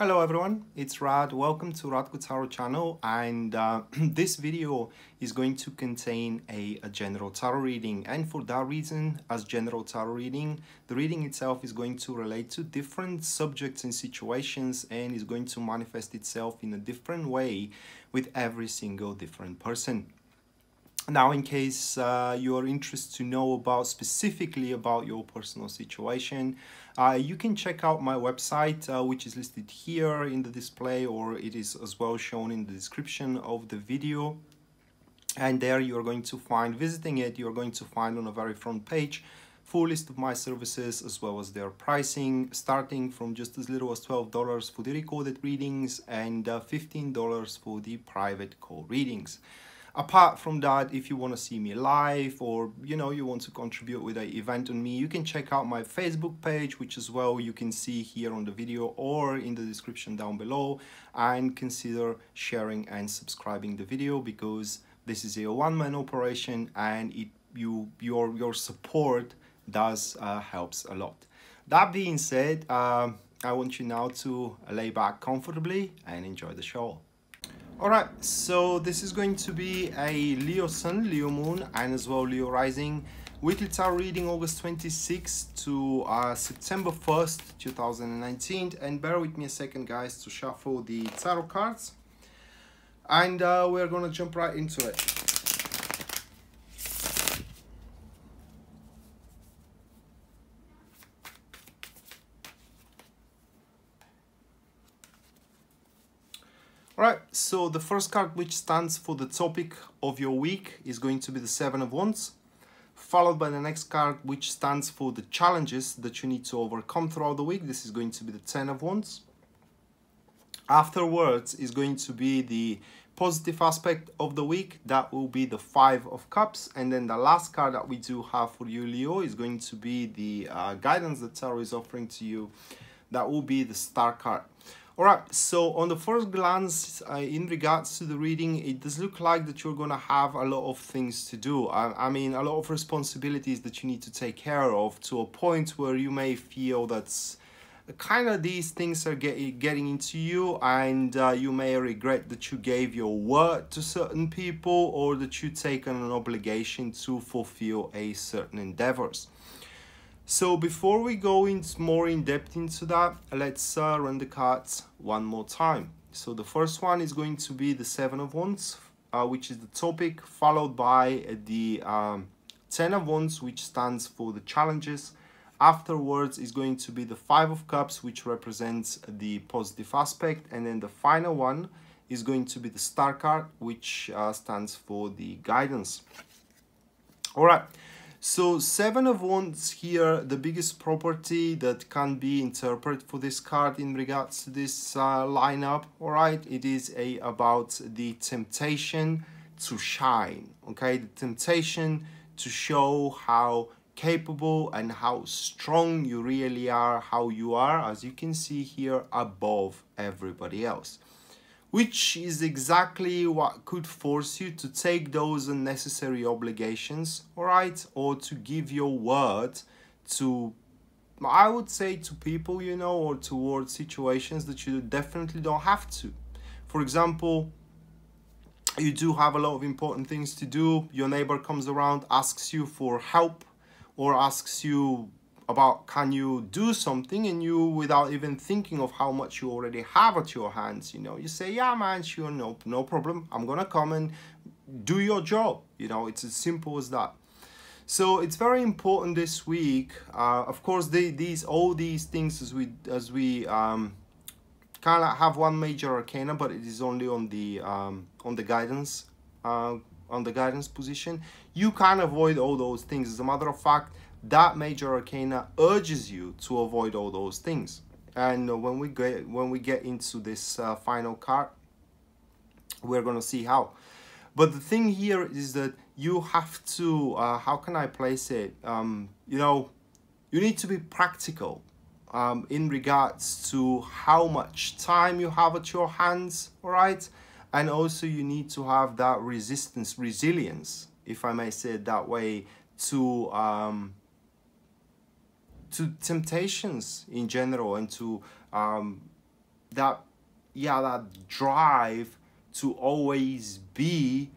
Hello everyone, it's Rad. Welcome to Radko Tarot channel and uh, this video is going to contain a, a, general tarot reading and for that reason as general tarot reading the reading itself is going to relate to different subjects and situations and is going to manifest itself in a different way with every single different person. Now, in case uh, you are interested to know about specifically about your personal situation, uh, you can check out my website, uh, which is listed here in the display, or it is as well shown in the description of the video. And there you are going to find, visiting it, you are going to find on a very front page, full list of my services as well as their pricing, starting from just as little as $12 for the recorded readings and uh, $15 for the private call readings apart from that if you want to see me live or you know you want to contribute with an event on me you can check out my facebook page which as well you can see here on the video or in the description down below and consider sharing and subscribing the video because this is a one-man operation and it you your your support does uh, helps a lot. That being said um, i want you now to lay back comfortably and enjoy the show Alright, so this is going to be a Leo Sun, Leo Moon, and as well Leo Rising weekly tarot reading August 26 to uh, September 1st, 2019. And bear with me a second, guys, to shuffle the tarot cards. And uh, we're to jump right into it. Alright, so the first card which stands for the topic of your week is going to be the Seven of Wands, followed by the next card which stands for the challenges that you need to overcome throughout the week. This is going to be the Ten of Wands. Afterwards is going to be the positive aspect of the week. That will be the Five of Cups. And then the last card that we do have for you, Leo, is going to be the uh, guidance that Tarot is offering to you. That will be the Star card. Alright, so on the first glance, uh, in regards to the reading, it does look like that you're to have a lot of things to do. I, I, mean, a lot of responsibilities that you need to take care of to a point where you may feel that kind of these things are get, getting into you and uh, you may regret that you gave your word to certain people or that you taken an obligation to fulfill a certain endeavors. So before we go into more in depth into that, let's uh, run the cards one more time. So the first one is going to be the Seven of Wands, uh, which is the topic, followed by the um, Ten of Wands, which stands for the challenges. Afterwards is going to be the Five of Cups, which represents the positive aspect. And then the final one is going to be the Star card, which uh, stands for the guidance. All right. So seven of wands here, the biggest property that can be interpreted for this card in regards to this uh, lineup, all right, it is a about the temptation to shine, okay, the temptation to show how capable and how strong you really are, how you are, as you can see here, above everybody else which is exactly what could force you to take those unnecessary obligations, all right, or to give your word to, I would say, to people, you know, or towards situations that you definitely don't have to. For example, you do have a lot of important things to do. Your neighbor comes around, asks you for help, or asks you about can you do something and you without even thinking of how much you already have at your hands you know? You say yeah man sure no no problem. I'm gonna come and do your job. You know it's as simple as that. So it's very important this week uh, of course these all these things as we as we um, kind of have one major arcana but it is only on the um, on the guidance uh, on the guidance position. You can avoid all those things. As a matter of fact that major arcana urges you to avoid all those things. And uh, when we get when we get into this uh, final card we're gonna see how. But the thing here is that you have to uh, how can I place it? Um, you know you need to be practical um, in regards to how much time you have at your hands all right and also you need to have that resistance resilience if I may say it that way to um, to temptations in general and to um, that yeah that drive to always be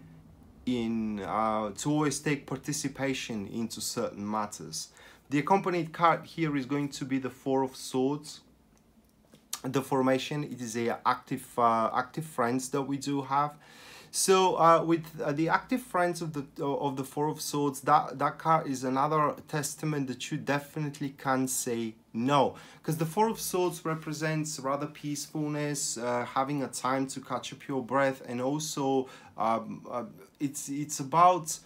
in uh, to always take participation into certain matters. The accompanied card here is going to be the four of swords. The formation it is a active uh, active friends that we do have so uh, with uh, the active friends of the of the four of swords that that card is another testament that you definitely can say no. Because the four of swords represents rather peacefulness uh, having a time to catch up your breath and also um, uh, it's it's about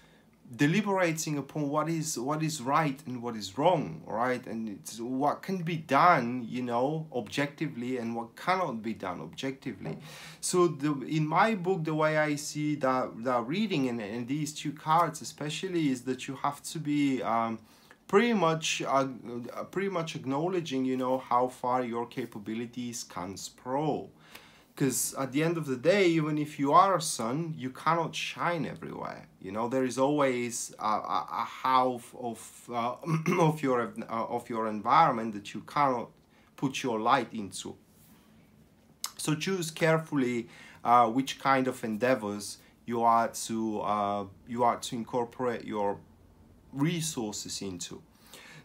deliberating upon what is what is right and what is wrong right and it's what can be done you know objectively and what cannot be done objectively. So the in my book the way i see that that reading and, and these two cards especially is that you have to be um, pretty much uh, pretty much acknowledging you know how far your capabilities can sprawl because at the end of the day even if you are a sun you cannot shine everywhere. You know there is always a, a, a half of uh, of your uh, of your environment that you cannot put your light into. So choose carefully uh, which kind of endeavors you are to uh, you are to incorporate your resources into.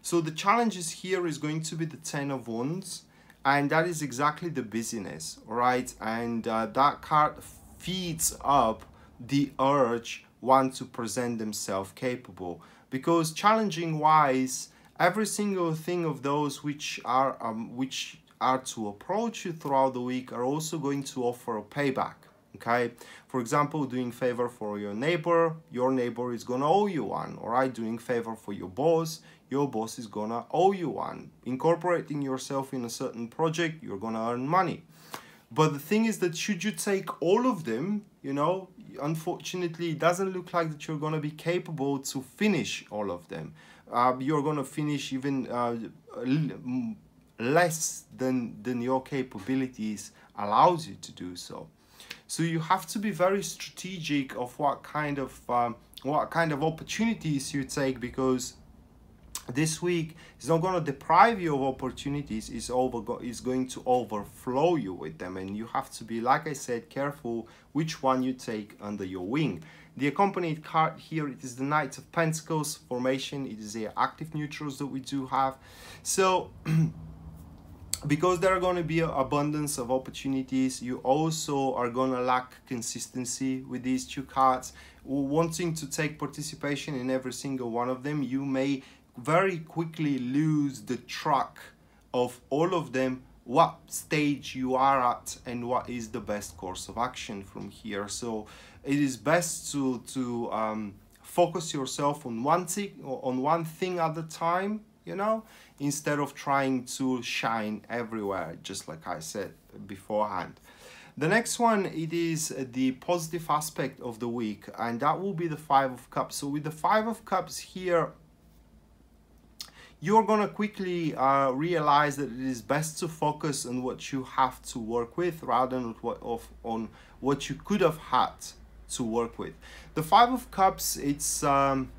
So the challenges here is going to be the ten of wands and that is exactly the busyness right? And uh, that card feeds up the urge one to present themselves capable. Because challenging wise every single thing of those which are um, which are to approach you throughout the week are also going to offer a payback okay for example doing favor for your neighbor your neighbor is gonna owe you one all right doing favor for your boss your boss is gonna owe you one. Incorporating yourself in a certain project, you're gonna earn money. But the thing is that should you take all of them, you know, unfortunately, it doesn't look like that you're gonna be capable to finish all of them. Uh, you're gonna finish even uh, less than than your capabilities allows you to do so. So you have to be very strategic of what kind of um, what kind of opportunities you take because this week is not going to deprive you of opportunities is over is going to overflow you with them. And you have to be like i said careful which one you take under your wing. The accompanied card here it is the knight of pentacles formation. It is the active neutrals that we do have. So because there are going to be an abundance of opportunities you also are going to lack consistency with these two cards. Wanting to take participation in every single one of them you may very quickly lose the track of all of them what stage you are at and what is the best course of action from here. So it is best to to um, focus yourself on one thing on one thing at a time you know instead of trying to shine everywhere just like i said beforehand the next one it is the positive aspect of the week and that will be the five of cups so with the five of cups here you're gonna quickly uh, realize that it is best to focus on what you have to work with rather than what of on what you could have had to work with. The Five of Cups, it's um,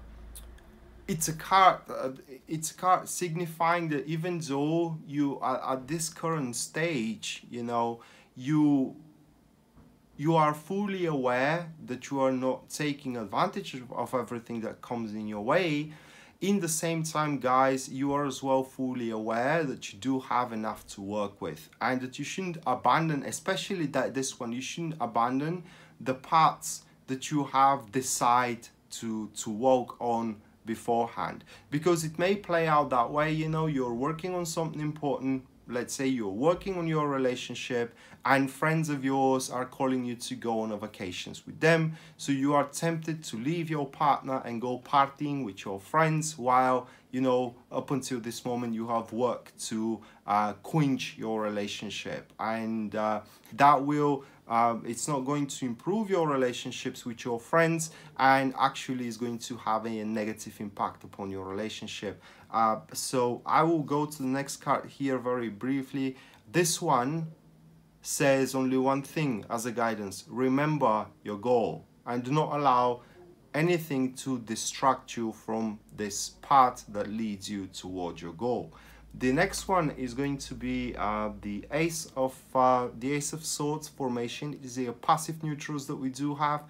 it's a card. Uh, it's a card signifying that even though you are at this current stage, you know you you are fully aware that you are not taking advantage of, everything that comes in your way in the same time guys you are as well fully aware that you do have enough to work with and that you shouldn't abandon especially that this one you shouldn't abandon the parts that you have decide to to work on beforehand. Because it may play out that way you know you're working on something important. Let's say you're working on your relationship and friends of yours are calling you to go on a vacations with them. So you are tempted to leave your partner and go partying with your friends while you know up until this moment you have worked to uh, quench your relationship. And uh, that will um, it's not going to improve your relationships with your friends and actually is going to have a negative impact upon your relationship. Uh, so I will go to the next card here very briefly. This one says only one thing as a guidance. Remember your goal and do not allow anything to distract you from this path that leads you towards your goal the next one is going to be uh, the ace of uh, the ace of swords formation. It is a passive neutrals that we do have.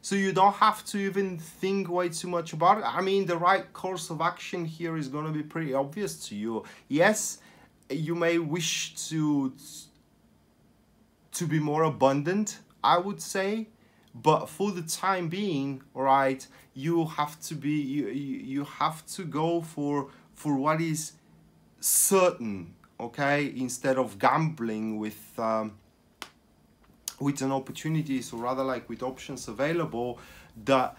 So you don't have to even think way too much about it. I mean the right course of action here is going to be pretty obvious to you. Yes you may wish to to be more abundant i would say but for the time being right you have to be you you have to go for for what is certain okay instead of gambling with um, with an opportunity so rather like with options available that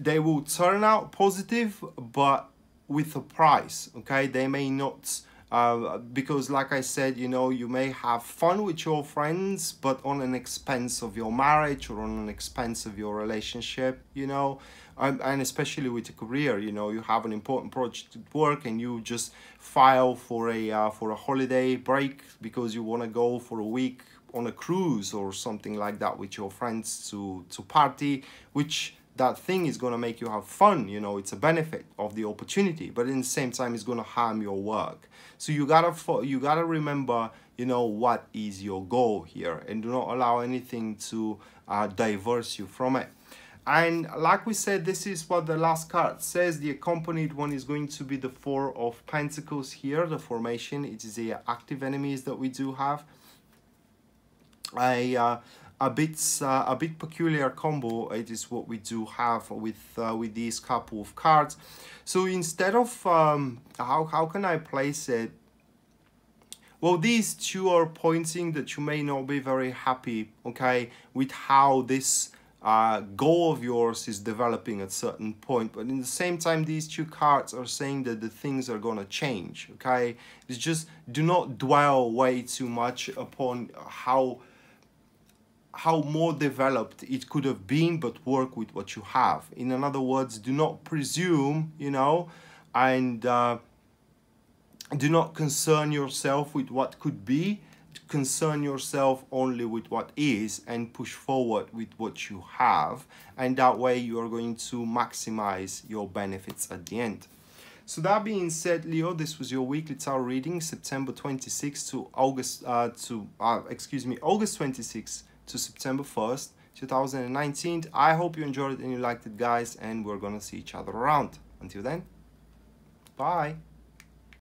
they will turn out positive but with a price okay? They may not uh, because like I said, you know, you may have fun with your friends, but on an expense of your marriage or on an expense of your relationship, you know, and, especially with a career, you know, you have an important project at work and you just file for a uh, for a holiday break because you want to go for a week on a cruise or something like that with your friends to to party, which that thing is going to make you have fun you know it's a benefit of the opportunity but in the same time it's going to harm your work. So you gotta you gotta remember you know what is your goal here and do not allow anything to uh, diverse you from it and like we said this is what the last card says. The accompanied one is going to be the four of pentacles here the formation. It is the active enemies that we do have. I uh, a bit uh, a bit peculiar combo. It is what we do have with uh, with these couple of cards. So instead of um, how, how can I place it? Well these two are pointing that you may not be very happy okay with how this uh, goal of yours is developing at certain point but in the same time these two cards are saying that the things are gonna change okay? It's just do not dwell way too much upon how how more developed it could have been but work with what you have. In other words do not presume you know and uh, do not concern yourself with what could be concern yourself only with what is and push forward with what you have and that way you are going to maximize your benefits at the end so that being said leo this was your weekly tarot reading september 26 to august uh to uh excuse me august 26 to September 1st, 2019. I hope you enjoyed it and you liked it, guys, and we're gonna see each other around. Until then, bye.